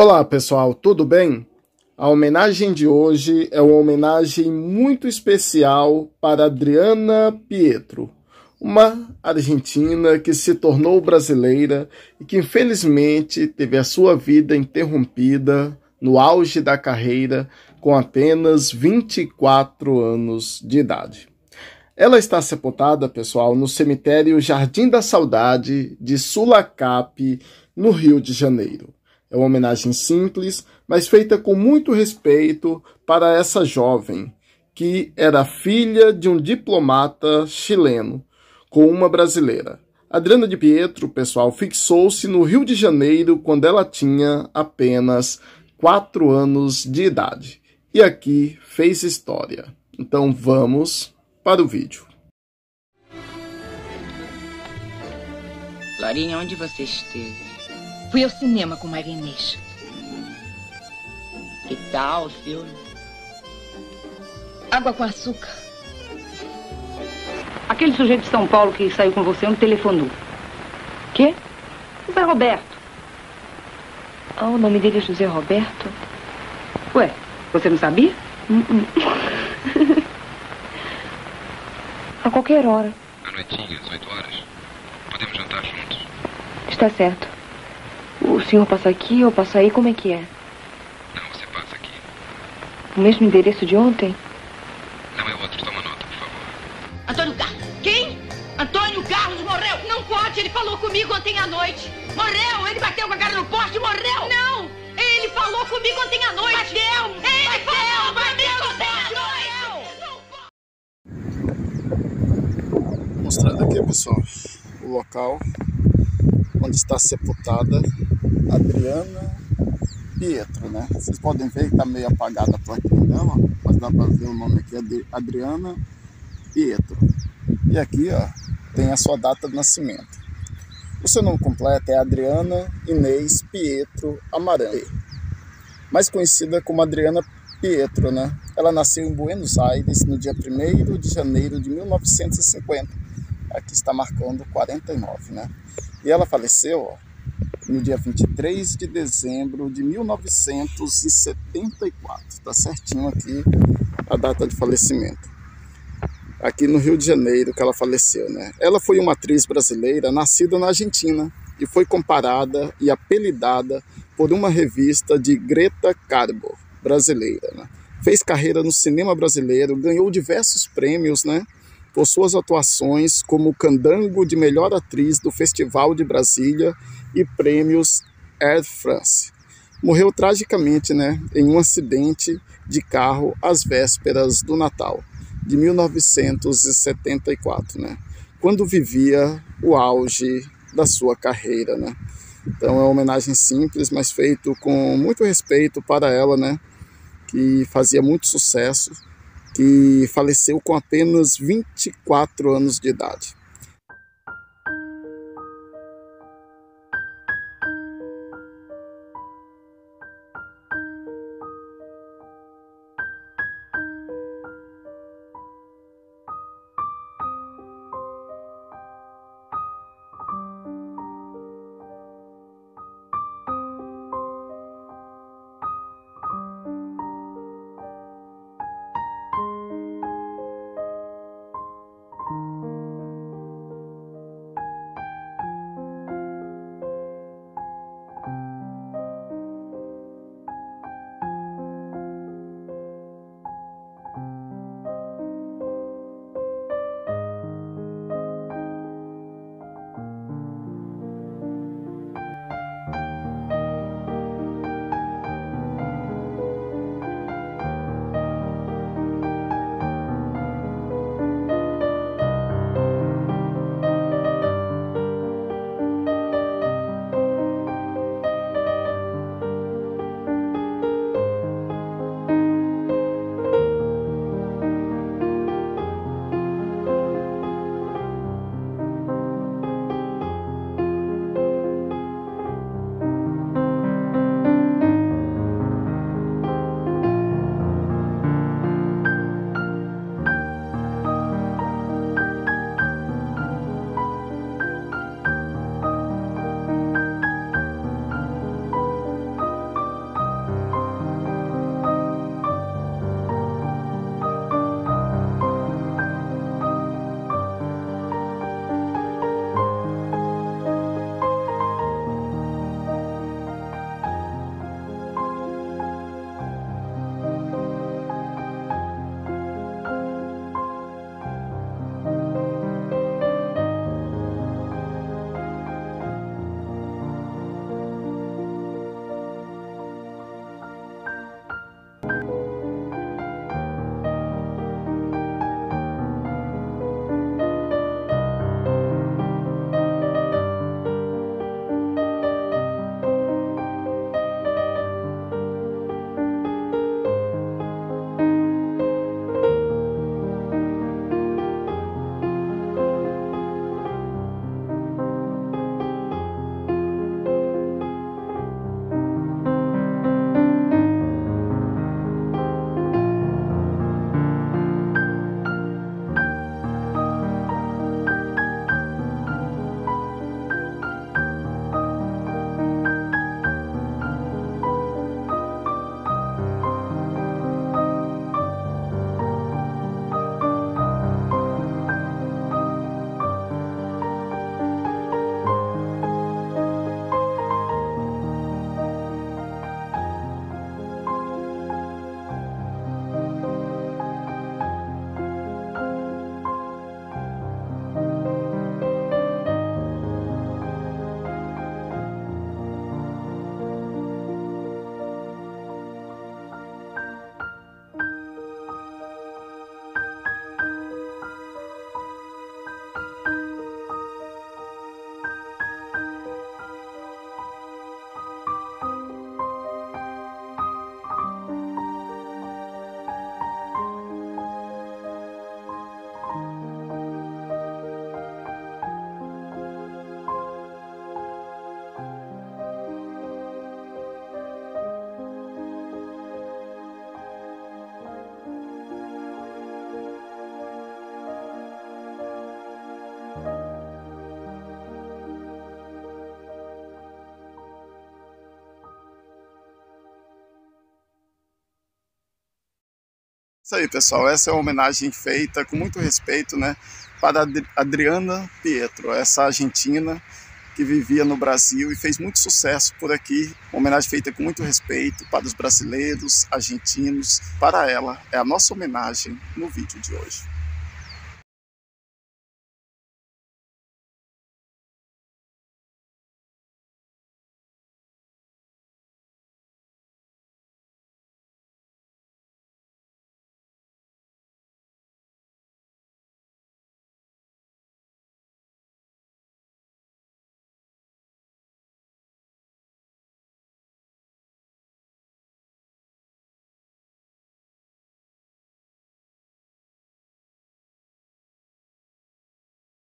Olá pessoal, tudo bem? A homenagem de hoje é uma homenagem muito especial para Adriana Pietro, uma argentina que se tornou brasileira e que infelizmente teve a sua vida interrompida no auge da carreira com apenas 24 anos de idade. Ela está sepultada, pessoal, no cemitério Jardim da Saudade de Sulacap, no Rio de Janeiro. É uma homenagem simples, mas feita com muito respeito para essa jovem, que era filha de um diplomata chileno com uma brasileira. Adriana de Pietro, pessoal, fixou-se no Rio de Janeiro quando ela tinha apenas 4 anos de idade. E aqui fez história. Então vamos para o vídeo. Florinha, onde você esteve? Fui ao cinema com Maria Inês. Que tal o filme? Água com açúcar. Aquele sujeito de São Paulo que saiu com você me telefonou. Quê? José Roberto. Ah, o nome dele é José Roberto? Ué, você não sabia? Uh -uh. A qualquer hora. À noitinha, às oito horas. Podemos jantar juntos. Está certo. O senhor passa aqui ou passa aí? Como é que é? Não, você passa aqui. O mesmo endereço de ontem? Não é outro. Toma nota, por favor. Antônio Carlos. Quem? Antônio Carlos morreu. Não pode. Ele falou comigo ontem à noite. Morreu. Ele bateu com a cara no poste e morreu. Não. Ele falou comigo ontem à noite. Bateu. Ele bateu, falou bateu, comigo ontem à noite. Mostrando aqui, pessoal, o local onde está sepultada Adriana Pietro, né? Vocês podem ver que está meio apagada a plaquinha dela, mas dá para ver o nome aqui, Adriana Pietro. E aqui, ó, tem a sua data de nascimento. O seu nome completo é Adriana Inês Pietro Amarante, mais conhecida como Adriana Pietro, né? Ela nasceu em Buenos Aires no dia 1 de janeiro de 1950. Aqui está marcando 49, né? E ela faleceu ó, no dia 23 de dezembro de 1974. Está certinho aqui a data de falecimento. Aqui no Rio de Janeiro que ela faleceu, né? Ela foi uma atriz brasileira nascida na Argentina e foi comparada e apelidada por uma revista de Greta Garbo, brasileira, né? Fez carreira no cinema brasileiro, ganhou diversos prêmios, né? Por suas atuações como Candango de Melhor Atriz do Festival de Brasília e prêmios Air France. Morreu tragicamente né, em um acidente de carro às vésperas do Natal de 1974, né, quando vivia o auge da sua carreira. Né. Então é uma homenagem simples, mas feito com muito respeito para ela, né, que fazia muito sucesso que faleceu com apenas 24 anos de idade. Isso aí, pessoal. Essa é uma homenagem feita com muito respeito, né, para Adriana Pietro, essa argentina que vivia no Brasil e fez muito sucesso por aqui. Uma homenagem feita com muito respeito para os brasileiros, argentinos. Para ela, é a nossa homenagem no vídeo de hoje.